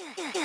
Yeah.